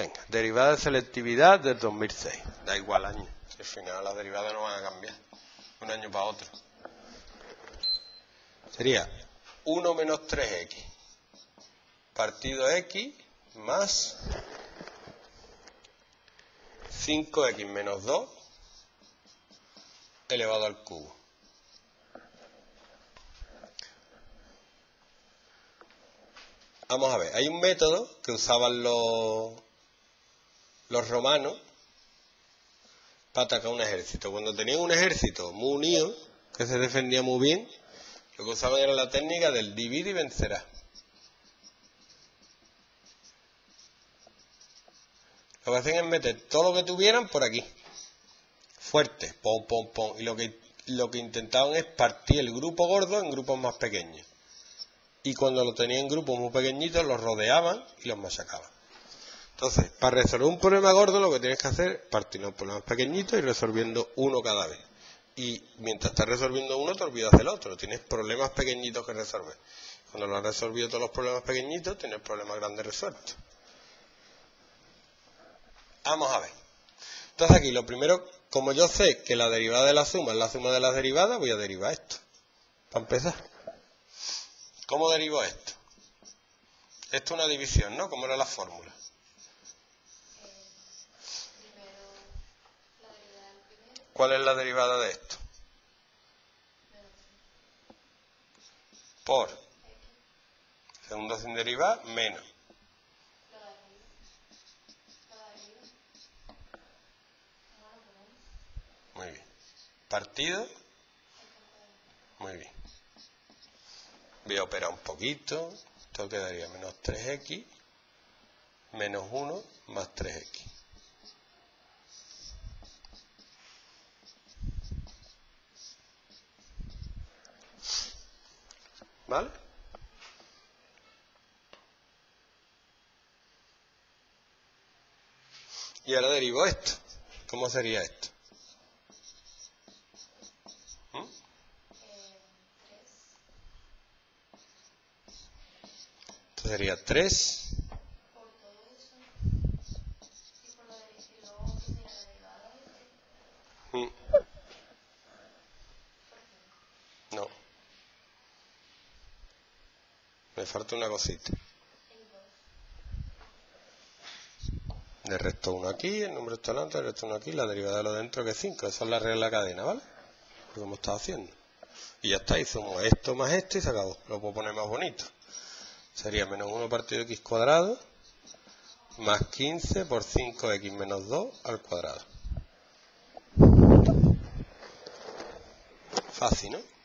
Venga, derivada de selectividad del 2006. Da igual año. Al final las derivadas no van a cambiar. Un año para otro. Sería 1 menos 3x partido x más 5x menos 2 elevado al cubo. Vamos a ver, hay un método que usaban los, los romanos para atacar un ejército. Cuando tenían un ejército muy unido, que se defendía muy bien, lo que usaban era la técnica del divide y vencerá. Lo que hacían es meter todo lo que tuvieran por aquí. Fuerte, pom, pom, pom. Y lo que, lo que intentaban es partir el grupo gordo en grupos más pequeños y cuando lo tenían en grupos muy pequeñitos los rodeaban y los machacaban. Entonces, para resolver un problema gordo lo que tienes que hacer es partir los problemas pequeñitos y resolviendo uno cada vez. Y mientras estás resolviendo uno te olvidas del otro, tienes problemas pequeñitos que resolver. Cuando lo has resolvido todos los problemas pequeñitos, tienes problemas grandes resueltos. Vamos a ver. Entonces aquí lo primero, como yo sé que la derivada de la suma es la suma de las derivadas, voy a derivar esto. Para empezar. ¿Cómo derivo esto? Esto es una división, ¿no? ¿Cómo era la fórmula? ¿Cuál es la derivada de esto? Por. Segundo sin derivar, menos. Muy bien. Partido. Muy bien voy a operar un poquito, esto quedaría menos 3x menos 1 más 3x. Y ahora derivo esto. ¿Cómo sería esto? sería 3. Mm. No. Me falta una cosita. Le resto 1 aquí, el número está delante, el resto 1 aquí, la derivada de lo dentro que es 5. Esa es la regla de la cadena, ¿vale? Lo que hemos estado haciendo. Y ya está, y esto más esto y se acabó. Lo puedo poner más bonito sería menos 1 partido de x cuadrado más 15 por 5x menos 2 al cuadrado. Fácil, ¿no?